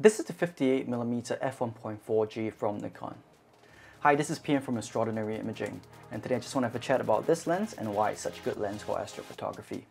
This is the 58mm f1.4G from Nikon. Hi, this is PM from Astrordinary Imaging, and today I just want to have a chat about this lens and why it's such a good lens for astrophotography.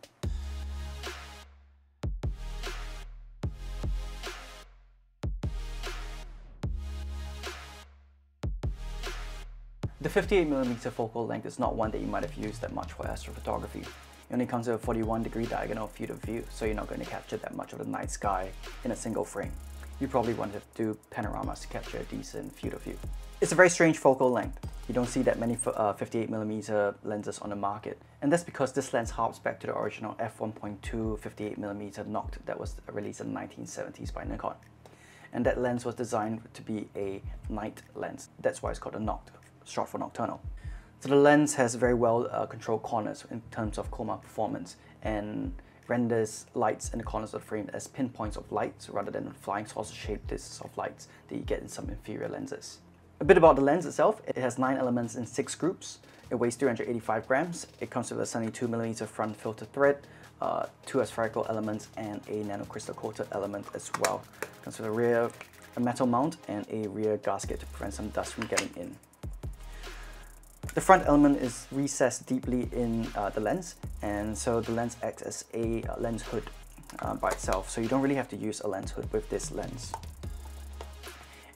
The 58mm focal length is not one that you might have used that much for astrophotography. It only comes with a 41 degree diagonal field of view, so you're not going to capture that much of the night sky in a single frame. You probably want to do panoramas to capture a decent field of view. It's a very strange focal length. You don't see that many 58mm uh, lenses on the market. And that's because this lens harps back to the original f1.2 58mm Noct that was released in the 1970s by Nikon. And that lens was designed to be a night lens. That's why it's called a Noct short for nocturnal. So the lens has very well uh, controlled corners in terms of coma performance and renders lights in the corners of the frame as pinpoints of light rather than flying saucer-shaped discs of lights that you get in some inferior lenses. A bit about the lens itself, it has 9 elements in 6 groups. It weighs 385 grams. It comes with a 72mm front filter thread, uh, two aspherical elements and a nanocrystal coated element as well. It comes with a rear a metal mount and a rear gasket to prevent some dust from getting in. The front element is recessed deeply in uh, the lens and so the lens acts as a uh, lens hood uh, by itself so you don't really have to use a lens hood with this lens.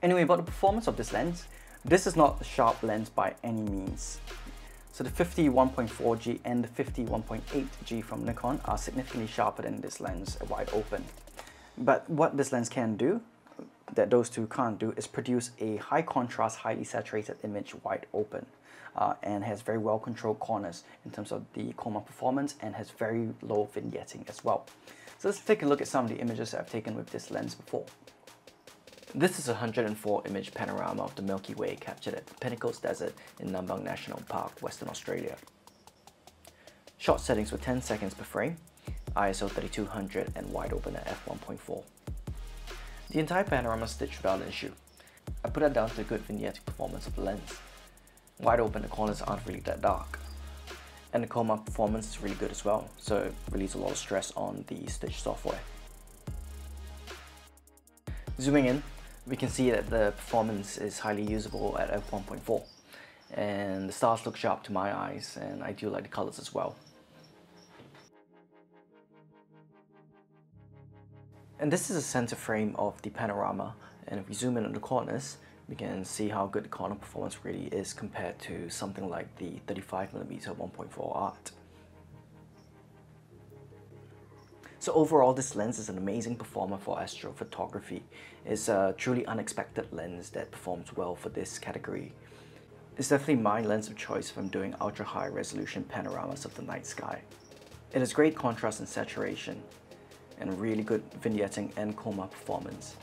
Anyway, about the performance of this lens, this is not a sharp lens by any means. So the 51.4G and the 51.8G from Nikon are significantly sharper than this lens wide open. But what this lens can do that those two can't do is produce a high contrast, highly saturated image wide open uh, and has very well controlled corners in terms of the chroma performance and has very low vignetting as well. So let's take a look at some of the images I've taken with this lens before. This is a 104 image panorama of the Milky Way captured at the Pinnacles Desert in Nambung National Park, Western Australia. Shot settings were 10 seconds per frame, ISO 3200 and wide open at f1.4. The entire panorama stitched without an issue. I put that down to the good vignetting performance of the lens. Wide open, the corners aren't really that dark. And the chroma performance is really good as well, so it relieves a lot of stress on the stitch software. Zooming in, we can see that the performance is highly usable at f1.4 and the stars look sharp to my eyes and I do like the colors as well. And this is a center frame of the panorama and if we zoom in on the corners we can see how good the corner performance really is compared to something like the 35mm 1.4 art. So overall this lens is an amazing performer for astrophotography. It's a truly unexpected lens that performs well for this category. It's definitely my lens of choice if I'm doing ultra high resolution panoramas of the night sky. It has great contrast and saturation, and really good vignetting and chroma performance.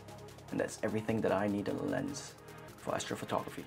And that's everything that I need in a lens for astrophotography.